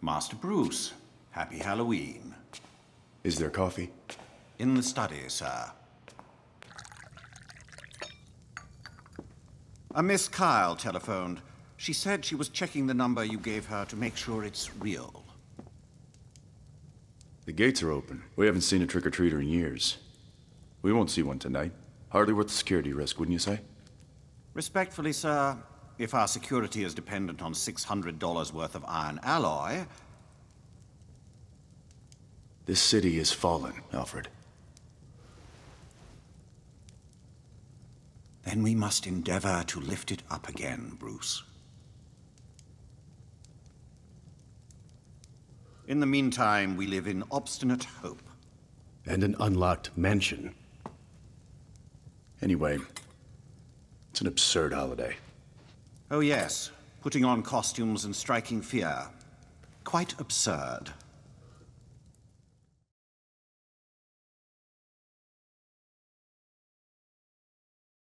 Master Bruce, happy Halloween. Is there coffee? In the study, sir. A Miss Kyle telephoned. She said she was checking the number you gave her to make sure it's real. The gates are open. We haven't seen a trick-or-treater in years. We won't see one tonight. Hardly worth the security risk, wouldn't you say? Respectfully, sir, if our security is dependent on $600 worth of iron alloy... This city is fallen, Alfred. Then we must endeavor to lift it up again, Bruce. In the meantime, we live in obstinate hope. And an unlocked mansion. Anyway, it's an absurd holiday. Oh yes, putting on costumes and striking fear. Quite absurd.